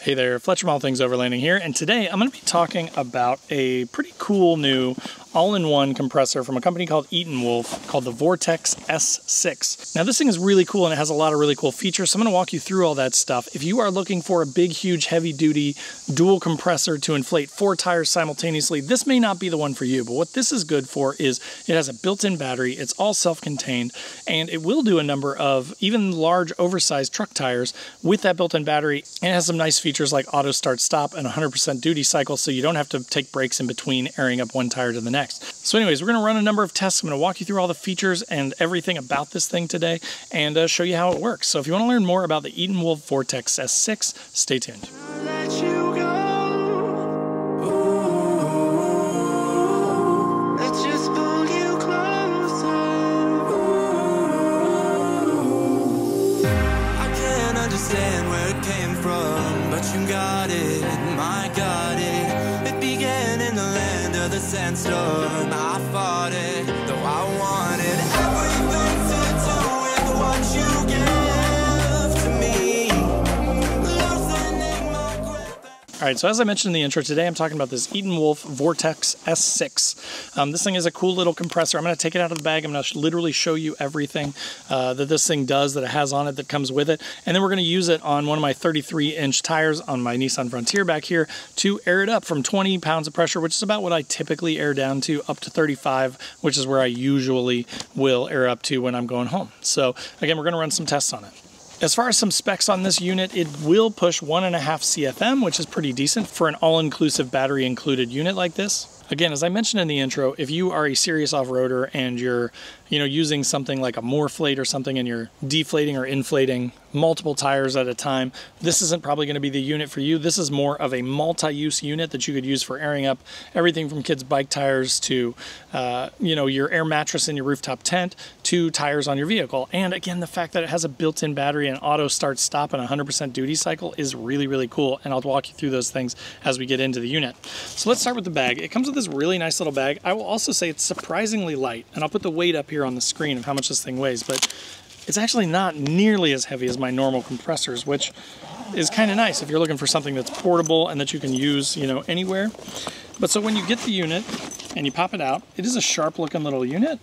Hey there, Fletcher All Things Overlanding here, and today I'm going to be talking about a pretty cool new all-in-one compressor from a company called Etenwolf called the Vortex S6. Now this thing is really cool and it has a lot of really cool features, so I'm going to walk you through all that stuff. If you are looking for a big, huge, heavy-duty dual compressor to inflate four tires simultaneously, this may not be the one for you, but what this is good for is it has a built-in battery, it's all self-contained, and it will do a number of even large, oversized truck tires with that built-in battery, and it has some nice features like auto start stop and 100% duty cycle, so you don't have to take breaks in between airing up one tire to the next next. So anyways, we're to run a number of tests. I'm to walk you through all the features and everything about this thing today and uh, show you how it works. So if you want to learn more about the Etenwolf Vortex S6, stay tuned. All right, so as I mentioned in the intro, today I'm talking about this Etenwolf Vortex S6. Um, this thing is a cool little compressor. I'm going to take it out of the bag. I'm going to literally show you everything uh, that this thing does, that it has on it, that comes with it. And then we're going to use it on one of my 33-inch tires on my Nissan Frontier back here to air it up from 20 pounds of pressure, which is about what I typically air down to, up to 35, which is where I usually will air up to when I'm going home. So again, we're going to run some tests on it. As far as some specs on this unit, it will push one and a half CFM, which is pretty decent for an all-inclusive battery included unit like this. Again, as I mentioned in the intro, if you are a serious off-roader and you're, you know, using something like a Morrflate or something and you're deflating or inflating multiple tires at a time, this isn't probably going to be the unit for you. This is more of a multi-use unit that you could use for airing up everything from kids' bike tires to, uh, you know, your air mattress in your rooftop tent to tires on your vehicle. And again, the fact that it has a built-in battery and auto start stop and 100% duty cycle is really, really cool. And I'll walk you through those things as we get into the unit. So let's start with the bag. It comes with this really nice little bag. I will also say it's surprisingly light. And I'll put the weight up here on the screen of how much this thing weighs. But it's actually not nearly as heavy as my normal compressors, which is kind of nice if you're looking for something that's portable and that you can use, you know, anywhere. But so when you get the unit and you pop it out, it is a sharp looking little unit.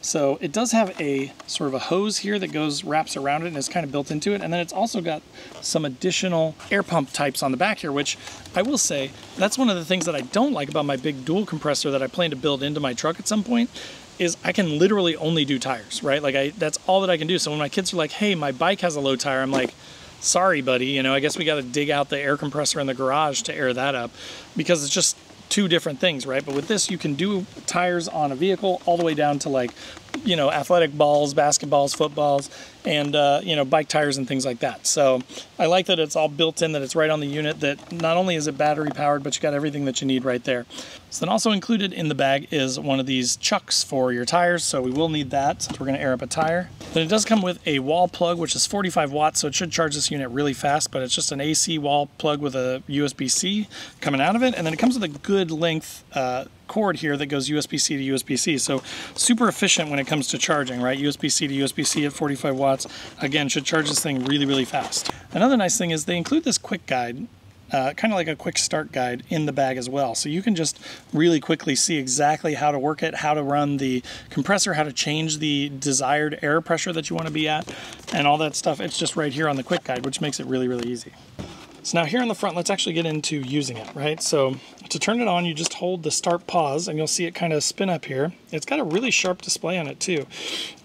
So it does have a sort of a hose here that goes wraps around it and is kind of built into it. And then it's also got some additional air pump types on the back here, which I will say that's one of the things that I don't like about my big dual compressor that I plan to build into my truck at some point is I can literally only do tires, right? Like I, that's all that I can do. So when my kids are like, hey, my bike has a low tire, I'm like, sorry, buddy, you know, I guess we got to dig out the air compressor in the garage to air that up because it's just two different things, right? But with this, you can do tires on a vehicle all the way down to like, you know, athletic balls, basketballs, footballs, and, uh, you know, bike tires and things like that. So I like that it's all built in, that it's right on the unit, that not only is it battery powered, but you got everything that you need right there. So then also included in the bag is one of these chucks for your tires. So we will need that since we're going to air up a tire. Then it does come with a wall plug, which is 45 watts. So it should charge this unit really fast, but it's just an AC wall plug with a USB-C coming out of it. And then it comes with a good length uh, cord here that goes USB-C to USB-C. So super efficient when it comes to charging, right? USB-C to USB-C at 45 watts. Again, should charge this thing really, really fast. Another nice thing is they include this quick guide uh, kind of like a quick start guide in the bag as well. So you can just really quickly see exactly how to work it, how to run the compressor, how to change the desired air pressure that you want to be at, and all that stuff. It's just right here on the quick guide, which makes it really, really easy. So now here on the front, let's actually get into using it, right? So to turn it on, you just hold the start pause and you'll see it kind of spin up here. It's got a really sharp display on it too.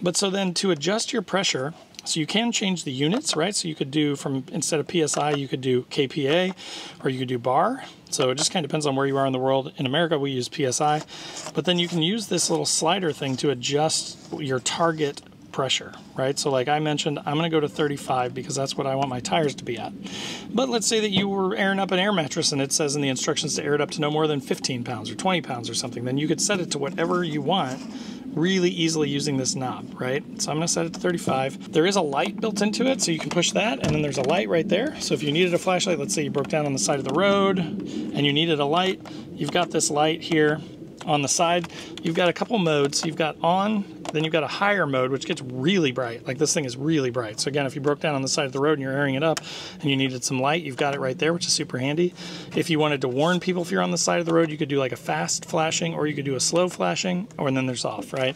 But so then to adjust your pressure, so you can change the units, right? So you could do from, instead of PSI, you could do KPA or you could do bar. So it just kind of depends on where you are in the world. In America, we use PSI. But then you can use this little slider thing to adjust your target pressure, right? So like I mentioned, I'm gonna go to 35 because that's what I want my tires to be at. But let's say that you were airing up an air mattress and it says in the instructions to air it up to no more than 15 pounds or 20 pounds or something, then you could set it to whatever you want really easily using this knob, right? So I'm gonna set it to 35. There is a light built into it, so you can push that, and then there's a light right there. So if you needed a flashlight, let's say you broke down on the side of the road and you needed a light, you've got this light here on the side. You've got a couple modes. You've got on Then you've got a higher mode, which gets really bright. Like this thing is really bright. So again, if you broke down on the side of the road and you're airing it up and you needed some light, you've got it right there, which is super handy. If you wanted to warn people if you're on the side of the road, you could do like a fast flashing or you could do a slow flashing or and then there's off, right?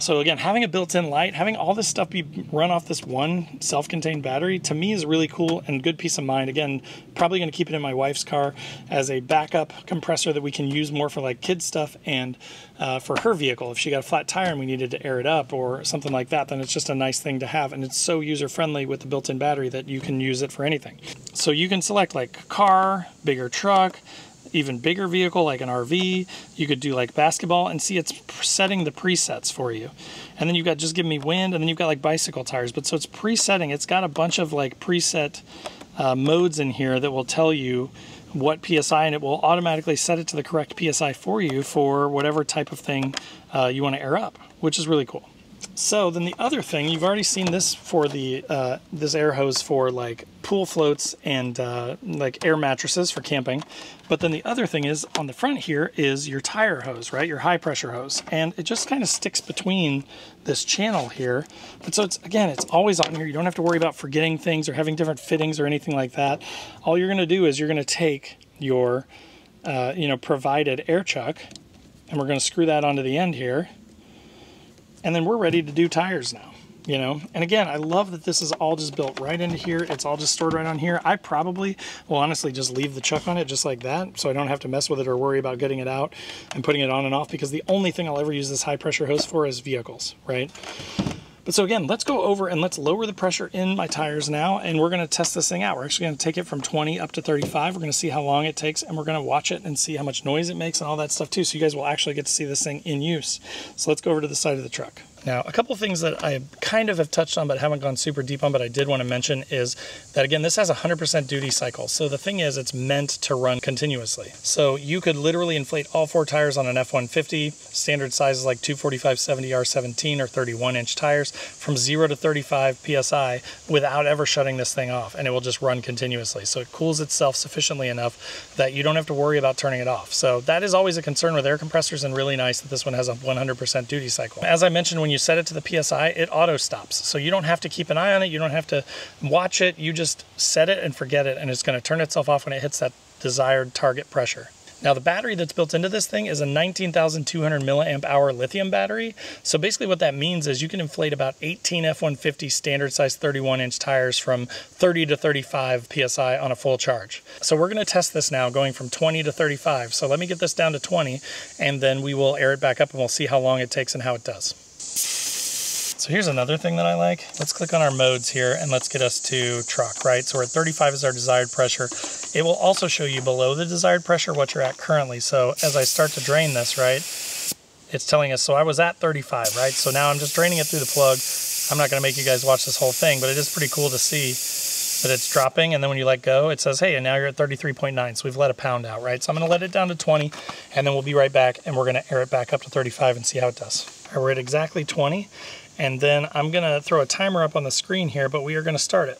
So again, having a built-in light, having all this stuff be run off this one self-contained battery to me is really cool and good peace of mind. Again, probably going to keep it in my wife's car as a backup compressor that we can use more for like kids stuff and uh, for her vehicle. If she got a flat tire and we needed to air it up or something like that, then it's just a nice thing to have. And it's so user friendly with the built in battery that you can use it for anything. So you can select like car, bigger truck, even bigger vehicle like an RV. You could do like basketball and see it's setting the presets for you. And then you've got just give me wind and then you've got like bicycle tires. But so it's presetting. It's got a bunch of like preset uh, modes in here that will tell you what PSI and it will automatically set it to the correct PSI for you for whatever type of thing uh, you want to air up, which is really cool. So then the other thing, you've already seen this for the uh, this air hose for like pool floats and uh, like air mattresses for camping. But then the other thing is on the front here is your tire hose, right? Your high pressure hose. And it just kind of sticks between this channel here. But so it's, again, it's always on here. You don't have to worry about forgetting things or having different fittings or anything like that. All you're gonna do is you're gonna take your, uh, you know, provided air chuck and we're gonna screw that onto the end here and then we're ready to do tires now you know? And again i love that this is all just built right into here. It's all just stored right on here. I probably will honestly just leave the chuck on it just like that so i don't have to mess with it or worry about getting it out and putting it on and off because the only thing i'll ever use this high pressure hose for is vehicles right but so again, let's go over and let's lower the pressure in my tires now, and we're gonna test this thing out. We're actually gonna take it from 20 up to 35. We're gonna see how long it takes, and we're gonna watch it and see how much noise it makes and all that stuff too, so you guys will actually get to see this thing in use. So let's go over to the side of the truck. Now, a couple things that I kind of have touched on but haven't gone super deep on, but I did want to mention is that again, this has a 100% duty cycle. So the thing is, it's meant to run continuously. So you could literally inflate all four tires on an F-150, standard sizes like 245 70 R17 or 31 inch tires from 0 to 35 PSI without ever shutting this thing off, and it will just run continuously. So it cools itself sufficiently enough that you don't have to worry about turning it off. So that is always a concern with air compressors and really nice that this one has a 100% duty cycle. As I mentioned, when when you set it to the PSI, it auto stops. So you don't have to keep an eye on it. You don't have to watch it. You just set it and forget it, and it's going to turn itself off when it hits that desired target pressure. Now the battery that's built into this thing is a 19,200 milliamp hour lithium battery. So basically what that means is you can inflate about 18 F-150 standard size 31 inch tires from 30 to 35 PSI on a full charge. So we're gonna test this now going from 20 to 35. So let me get this down to 20 and then we will air it back up and we'll see how long it takes and how it does. So here's another thing that I like. Let's click on our modes here and let's get us to truck, right? So we're at 35 is our desired pressure. It will also show you below the desired pressure what you're at currently. So as I start to drain this, right, it's telling us, so I was at 35, right? So now I'm just draining it through the plug. I'm not gonna make you guys watch this whole thing, but it is pretty cool to see that it's dropping and then when you let go it says hey and now you're at 33.9 so we've let a pound out right so I'm gonna let it down to 20 and then we'll be right back and we're gonna air it back up to 35 and see how it does we're at exactly 20 and then I'm gonna throw a timer up on the screen here, but we are gonna start it.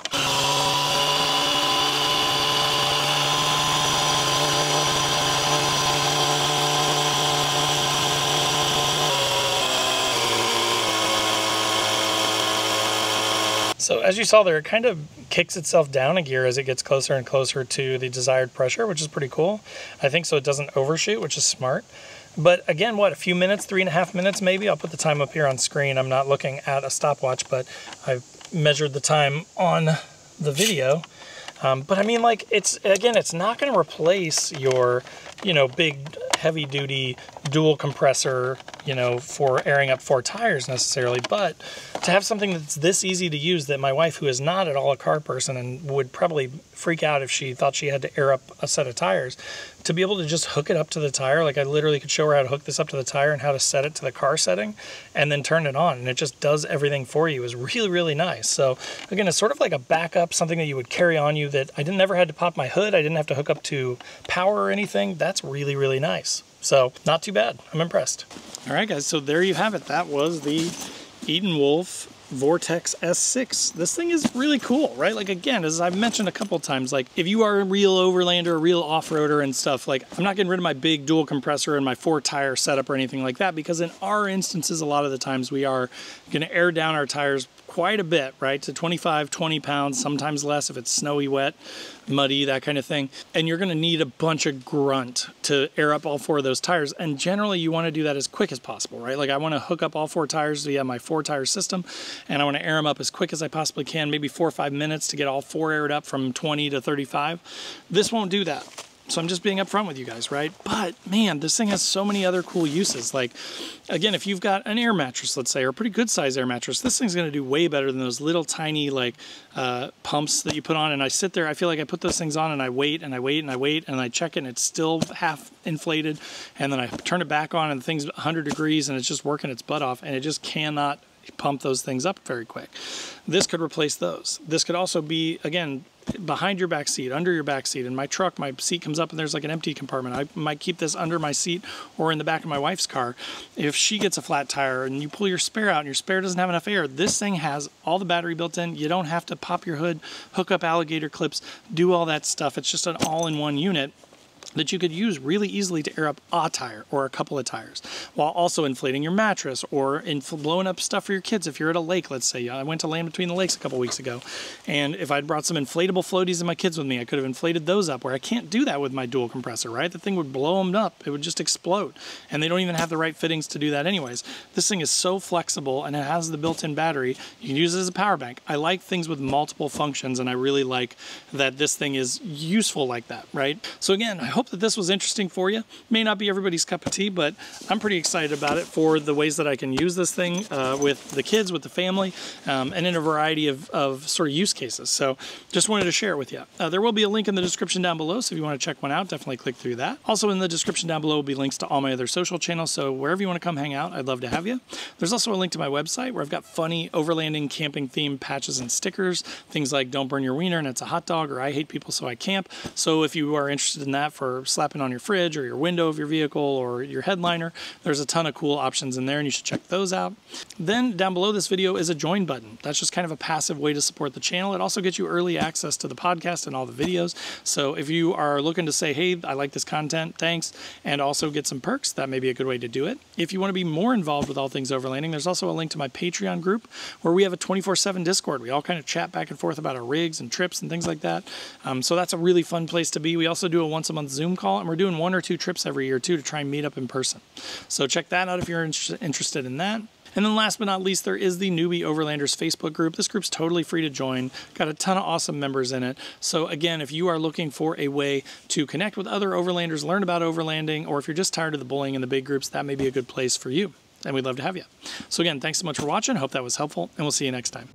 So as you saw there, it kind of kicks itself down a gear as it gets closer and closer to the desired pressure, which is pretty cool. I think so it doesn't overshoot, which is smart. But again, what, a few minutes, three and a half minutes maybe? I'll put the time up here on screen. I'm not looking at a stopwatch, but I've measured the time on the video. Um, but I mean, like, it's, again, it's not going to replace your, you know, big heavy duty dual compressor, you know, for airing up four tires necessarily, but to have something that's this easy to use that my wife, who is not at all a car person and would probably freak out if she thought she had to air up a set of tires, to be able to just hook it up to the tire, like I literally could show her how to hook this up to the tire and how to set it to the car setting and then turn it on and it just does everything for you is really, really nice. So again, it's sort of like a backup, something that you would carry on you that I didn't never had to pop my hood. I didn't have to hook up to power or anything. That's really, really nice. So not too bad. I'm impressed. All right, guys. So there you have it. That was the Etenwolf Vortex S6. This thing is really cool, right? Like again, as I've mentioned a couple times, like if you are a real overlander, a real off-roader and stuff, like I'm not getting rid of my big dual compressor and my four tire setup or anything like that because in our instances, a lot of the times we are gonna air down our tires quite a bit, right? To 25, 20 pounds, sometimes less if it's snowy, wet, muddy, that kind of thing. And you're gonna need a bunch of grunt to air up all four of those tires. And generally you wanna do that as quick as possible, right? Like I wanna hook up all four tires via my four tire system and I wanna air them up as quick as I possibly can, maybe four or five minutes to get all four aired up from 20 to 35. This won't do that. So I'm just being upfront with you guys, right? But man, this thing has so many other cool uses. Like, again, if you've got an air mattress, let's say, or a pretty good size air mattress, this thing's gonna do way better than those little tiny like uh, pumps that you put on. And I sit there, I feel like I put those things on and I wait and I wait and I wait and I check it and it's still half inflated. And then I turn it back on and the thing's 100 degrees and it's just working its butt off and it just cannot pump those things up very quick. This could replace those. This could also be, again, behind your back seat, under your back seat. In my truck, my seat comes up and there's like an empty compartment. I might keep this under my seat or in the back of my wife's car. If she gets a flat tire and you pull your spare out and your spare doesn't have enough air, this thing has all the battery built in. You don't have to pop your hood, hook up alligator clips, do all that stuff. It's just an all-in-one unit that you could use really easily to air up a tire or a couple of tires while also inflating your mattress or infl- blowing up stuff for your kids if you're at a lake let's say. I went to land between the lakes a couple weeks ago and if i'd brought some inflatable floaties and my kids with me i could have inflated those up where i can't do that with my dual compressor right? The thing would blow them up. It would just explode and they don't even have the right fittings to do that anyways. This thing is so flexible and it has the built-in battery. You can use it as a power bank. I like things with multiple functions and i really like that this thing is useful like that right? So again i hope that this was interesting for you. May not be everybody's cup of tea, but I'm pretty excited about it for the ways that I can use this thing uh, with the kids, with the family, um, and in a variety of, of sort of use cases. So just wanted to share it with you. Uh, there will be a link in the description down below, so if you want to check one out, definitely click through that. Also in the description down below will be links to all my other social channels, so wherever you want to come hang out, I'd love to have you. There's also a link to my website where I've got funny overlanding camping themed patches and stickers, things like don't burn your wiener and it's a hot dog, or I hate people so I camp. So if you are interested in that for slapping on your fridge or your window of your vehicle or your headliner. There's a ton of cool options in there and you should check those out. Then down below this video is a join button. That's just kind of a passive way to support the channel. It also gets you early access to the podcast and all the videos. So if you are looking to say, hey, I like this content, thanks, and also get some perks, that may be a good way to do it. If you want to be more involved with all things overlanding, there's also a link to my Patreon group where we have a 24-7 Discord. We all kind of chat back and forth about our rigs and trips and things like that. Um, so that's a really fun place to be. We also do a once a month Zoom call and we're doing one or two trips every year too to try and meet up in person. So check that out if you're interested in that. And then last but not least, there is the Newbie Overlanders Facebook group. This group's totally free to join, got a ton of awesome members in it. So again, if you are looking for a way to connect with other overlanders, learn about overlanding, or if you're just tired of the bullying in the big groups, that may be a good place for you. And we'd love to have you. So again, thanks so much for watching. Hope that was helpful, and we'll see you next time.